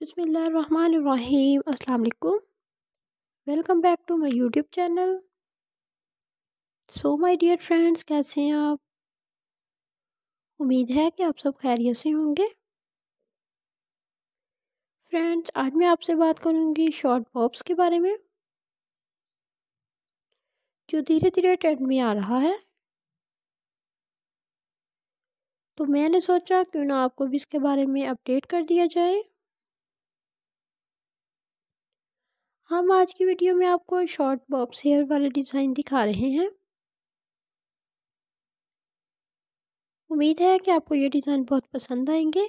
बिसमीम अस्सलाम welcome back to my YouTube channel. So my dear friends, कैसे हैं आप? उम्मीद है कि आप सब खैरियत से होंगे। फ्रेंड्स, आज मैं आपसे बात करूँगी शॉर्ट बॉब्स के बारे में, जो धीरे धीरे ट्रेंड में आ रहा है। तो मैंने सोचा क्यों ना आपको भी इसके बारे में अपडेट कर दिया जाए। हम आज की वीडियो में आपको शॉर्ट बॉब्स हेयर वाले डिज़ाइन दिखा रहे हैं। उम्मीद है कि आपको ये डिज़ाइन बहुत पसंद आएँगे।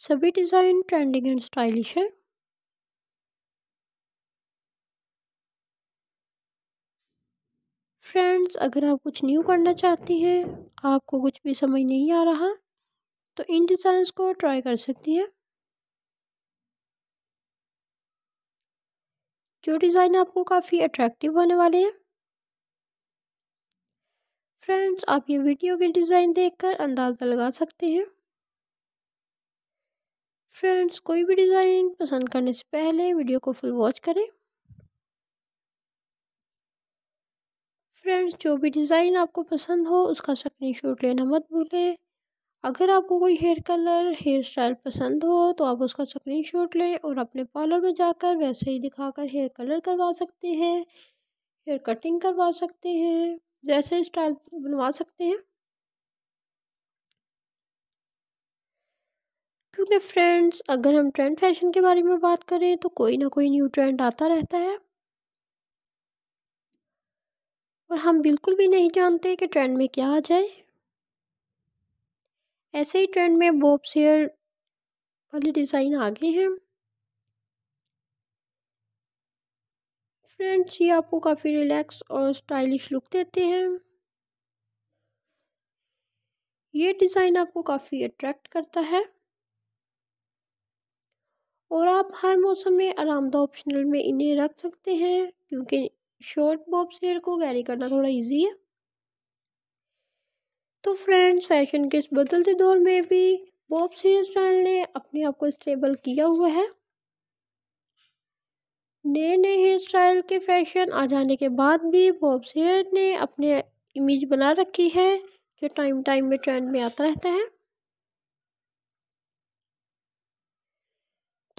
सभी डिज़ाइन ट्रेंडिंग एंड स्टाइलिश है। फ्रेंड्स, अगर आप कुछ न्यू करना चाहती हैं, आपको कुछ भी समझ नहीं आ रहा तो इन डिज़ाइंस को ट्राई कर सकती हैं। जो डिज़ाइन आपको काफ़ी अट्रैक्टिव होने वाले हैं। फ्रेंड्स, आप ये वीडियो के डिज़ाइन देखकर अंदाज़ा लगा सकते हैं। फ्रेंड्स, कोई भी डिज़ाइन पसंद करने से पहले वीडियो को फुल वॉच करें। फ्रेंड्स, जो भी डिज़ाइन आपको पसंद हो, उसका स्क्रीनशॉट लेना मत भूलें। अगर आपको कोई हेयर कलर, हेयर स्टाइल पसंद हो तो आप उसका स्क्रीनशॉट लें और अपने पार्लर में जाकर वैसे ही दिखाकर हेयर कलर करवा सकते हैं, हेयर कटिंग करवा सकते हैं, जैसे स्टाइल बनवा सकते हैं। क्योंकि फ्रेंड्स, अगर हम ट्रेंड फ़ैशन के बारे में बात करें तो कोई ना कोई न्यू ट्रेंड आता रहता है। और हम बिल्कुल भी नहीं जानते कि ट्रेंड में क्या आ जाए। ऐसे ही ट्रेंड में बॉब शेयर वाले डिज़ाइन आगे हैं। फ्रेंड्स ये आपको काफ़ी रिलैक्स और स्टाइलिश लुक देते हैं। ये डिज़ाइन आपको काफ़ी अट्रैक्ट करता है। और आप हर मौसम में आरामदा ऑप्शनल में इन्हें रख सकते हैं, क्योंकि शॉर्ट बॉब शेयर को कैरी करना थोड़ा इजी है। तो फ्रेंड्स फ़ैशन के इस बदलते दौर में भी बॉब्स हेयर स्टाइल ने अपने आप को स्टेबल किया हुआ है। नए नए हेयर स्टाइल के फ़ैशन आ जाने के बाद भी बॉब्स हेयर ने अपने इमेज बना रखी है, जो टाइम टाइम में ट्रेंड में आता रहता है।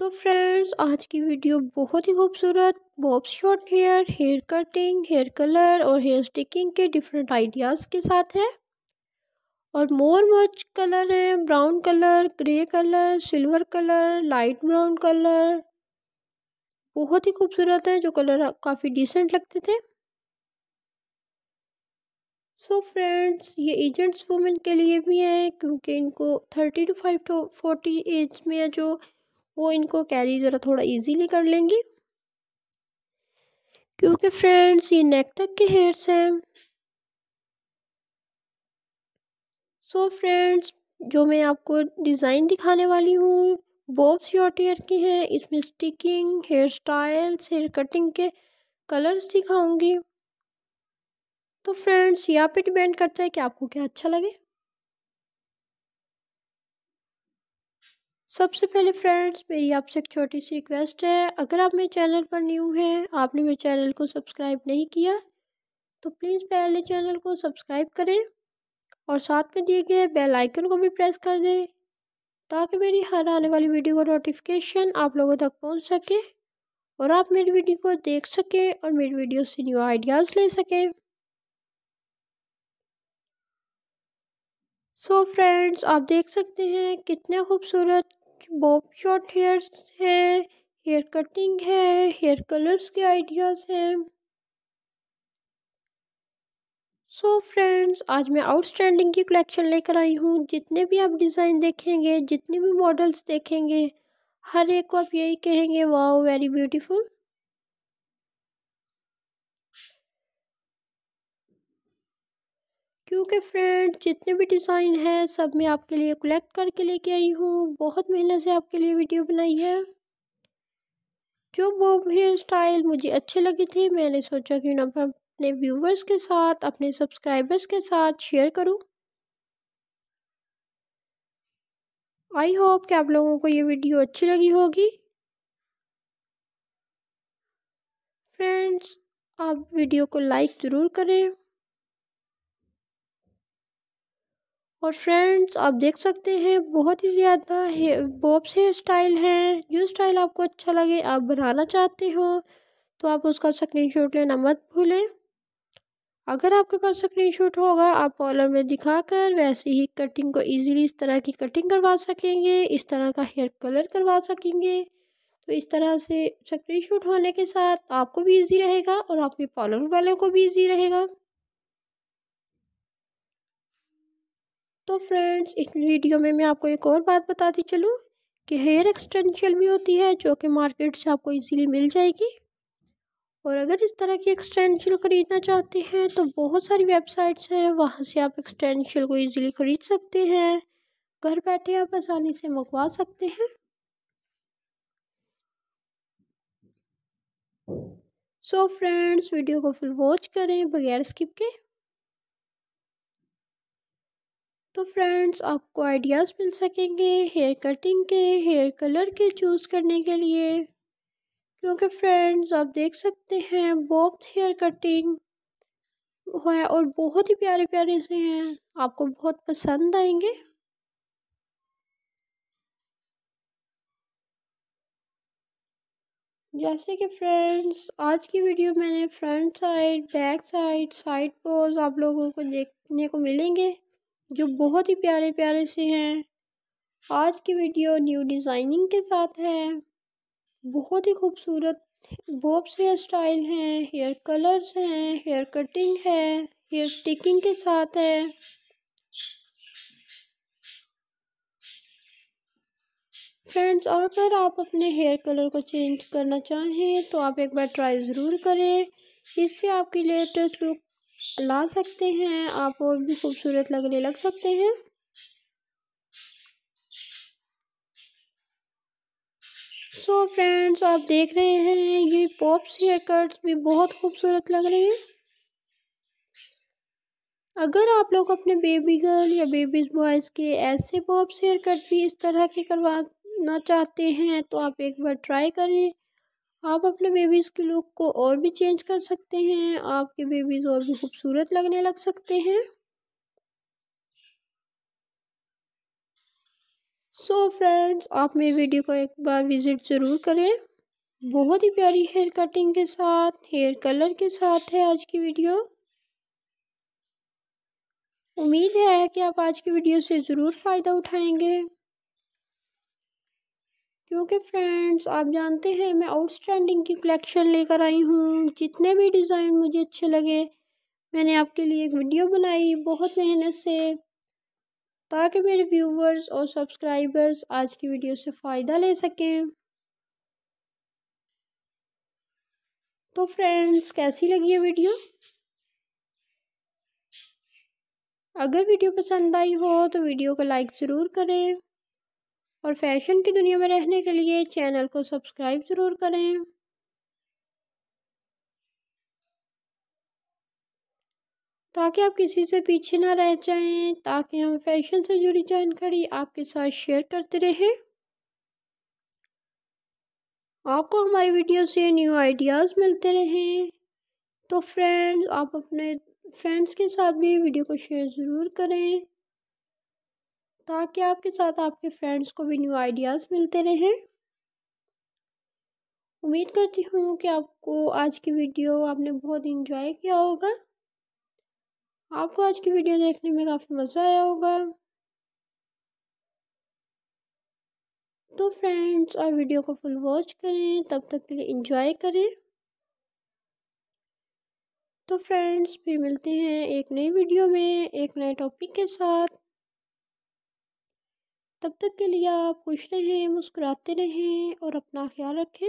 तो फ्रेंड्स आज की वीडियो बहुत ही खूबसूरत bob short hair hair cutting hair colour और हेयर स्टिकिंग के डिफरेंट आइडियाज़ के साथ है। और मोर मच कलर है, brown colour, grey colour, silver colour, light brown colour. बहुत ही खूबसूरत है, जो कलर काफ़ी डिसेंट लगते थे। सो so फ्रेंड्स ये एजेंट्स वुमेन के लिए भी है, क्योंकि इनको thirty two five to forty age में है जो, वो इनको कैरी ज़रा थोड़ा इजीली कर लेंगी। क्योंकि फ्रेंड्स ये नेक तक के हेयर्स हैं। सो so फ्रेंड्स जो मैं आपको डिज़ाइन दिखाने वाली हूँ बॉब्स शॉर्ट हेयर की हैं। इसमें sticking hair styles hair cutting के कलर्स दिखाऊँगी। तो फ्रेंड्स यहाँ पे डिपेंड करता है कि आपको क्या अच्छा लगे। सबसे पहले फ्रेंड्स मेरी आपसे एक छोटी सी रिक्वेस्ट है। अगर आप मेरे चैनल पर न्यू हैं, आपने मेरे चैनल को सब्सक्राइब नहीं किया तो प्लीज़ पहले चैनल को सब्सक्राइब करें। और साथ में दिए गए बेल आइकन को भी प्रेस कर दें, ताकि मेरी हर आने वाली वीडियो का नोटिफिकेशन आप लोगों तक पहुँच सके और आप मेरी वीडियो को देख सकें और मेरी वीडियो से न्यू आइडियाज़ ले सकें। सो so फ्रेंड्स आप देख सकते हैं कितने खूबसूरत बॉब शॉर्ट हेयर्स हैं हेयर कटिंग है हेयर कलर्स के आइडियाज़ हैं। सो so फ्रेंड्स आज मैं आउटस्टैंडिंग की कलेक्शन लेकर आई हूँ। जितने भी आप डिज़ाइन देखेंगे, जितने भी मॉडल्स देखेंगे, हर एक को आप यही कहेंगे वाह वेरी ब्यूटीफुल क्योंकि फ्रेंड्स जितने भी डिज़ाइन हैं, सब मैं आपके लिए कलेक्ट करके लेके आई हूँ। बहुत मेहनत से आपके लिए वीडियो बनाई है। जो वो हेयर स्टाइल मुझे अच्छे लगे थे, मैंने सोचा कि ना अपने व्यूवर्स के साथ, अपने सब्सक्राइबर्स के साथ शेयर करूँ। आई होप कि आप लोगों को ये वीडियो अच्छी लगी होगी। फ्रेंड्स आप वीडियो को लाइक ज़रूर करें। और फ्रेंड्स आप देख सकते हैं, बहुत ही ज़्यादा बॉब से स्टाइल हैं। जो स्टाइल आपको अच्छा लगे, आप बनाना चाहते हो तो आप उसका स्क्रीनशॉट लेना मत भूलें। अगर आपके पास स्क्रीनशॉट होगा, आप कॉलर में दिखाकर वैसे ही कटिंग को इजीली इस तरह की कटिंग करवा सकेंगे, इस तरह का हेयर कलर करवा सकेंगे। तो इस तरह से स्क्रीनशॉट होने के साथ आपको भी इजी रहेगा और आपके पार्लर वालों को भी इजी रहेगा। तो फ्रेंड्स, इस वीडियो में मैं आपको एक और बात बताती चलूँ कि हेयर एक्सटेंशन भी होती है जो कि मार्केट से आपको इजीली मिल जाएगी। और अगर इस तरह की एक्सटेंशन ख़रीदना चाहते हैं तो बहुत सारी वेबसाइट्स हैं, वहाँ से आप एक्सटेंशन को इजीली ख़रीद सकते हैं। घर बैठे आप आसानी से मंगवा सकते हैं। सो so फ्रेंड्स वीडियो को फुल वॉच करें, बगैर स्किप के। तो फ्रेंड्स आपको आइडियाज़ मिल सकेंगे हेयर कटिंग के हेयर कलर के चूज़ करने के लिए। क्योंकि फ्रेंड्स आप देख सकते हैं बॉब हेयर कटिंग है और बहुत ही प्यारे प्यारे से हैं। आपको बहुत पसंद आएँगे। जैसे कि फ्रेंड्स आज की वीडियो मैंने front side back side side pose आप लोगों को देखने को मिलेंगे, जो बहुत ही प्यारे प्यारे से हैं। आज की वीडियो न्यू डिज़ाइनिंग के साथ है। बहुत ही खूबसूरत। बॉब्स हेयर स्टाइल हैं, हेयर कलर्स हैं, हेयर कटिंग है, हेयर स्टिकिंग के साथ है। फ्रेंड्स, अगर आप अपने हेयर कलर को चेंज करना चाहें तो आप एक बार ट्राई ज़रूर करें। इससे आपकी लेटेस्ट लुक ला सकते हैं, आप और भी खूबसूरत लगने लग सकते हैं। सो so फ्रेंड्स आप देख रहे हैं ये पॉप्स हेयर कट्स भी बहुत खूबसूरत लग रहे हैं। अगर आप लोग अपने बेबी गर्ल या बेबीज बॉयज़ के ऐसे पॉप्स हेयर कट भी इस तरह के करवाना चाहते हैं तो आप एक बार ट्राई करें। आप अपने बेबीज़ के लुक को और भी चेंज कर सकते हैं, आपके बेबीज़ और भी खूबसूरत लगने लग सकते हैं। सो फ्रेंड्स आप मेरी वीडियो को एक बार विज़िट ज़रूर करें। बहुत ही प्यारी हेयर कटिंग के साथ हेयर कलर के साथ है आज की वीडियो उम्मीद है कि आप आज की वीडियो से ज़रूर फ़ायदा उठाएँगे। क्योंकि फ्रेंड्स आप जानते हैं मैं आउटस्टैंडिंग की कलेक्शन लेकर आई हूँ। जितने भी डिज़ाइन मुझे अच्छे लगे, मैंने आपके लिए एक वीडियो बनाई, बहुत मेहनत से। ताकि मेरे व्यूवर्स और सब्सक्राइबर्स आज की वीडियो से फ़ायदा ले सकें। तो फ्रेंड्स, कैसी लगी ये वीडियो? अगर वीडियो पसंद आई हो तो वीडियो को लाइक ज़रूर करें और फ़ैशन की दुनिया में रहने के लिए चैनल को सब्सक्राइब ज़रूर करें। ताकि आप किसी से पीछे ना रह जाएँ, ताकि हम फ़ैशन से जुड़ी जानकारी आपके साथ शेयर करते रहें। आपको हमारी वीडियो से न्यू आइडियाज़ मिलते रहें। तो फ्रेंड्स आप अपने फ्रेंड्स के साथ भी वीडियो को शेयर ज़रूर करें। ताकि आपके साथ आपके फ्रेंड्स को भी न्यू आइडियाज़ मिलते रहें। उम्मीद करती हूँ कि आपको आज की वीडियो आपने बहुत इंजॉय किया होगा। आपको आज की वीडियो देखने में काफ़ी मज़ा आया होगा। तो फ्रेंड्स आप वीडियो को फुल वॉच करें, तब तक के लिए इंजॉय करें। तो फ्रेंड्स फिर मिलते हैं एक नई वीडियो में, एक नए टॉपिक के साथ। तब तक के लिए आप खुश रहें, मुस्कुराते रहें और अपना ख्याल रखें।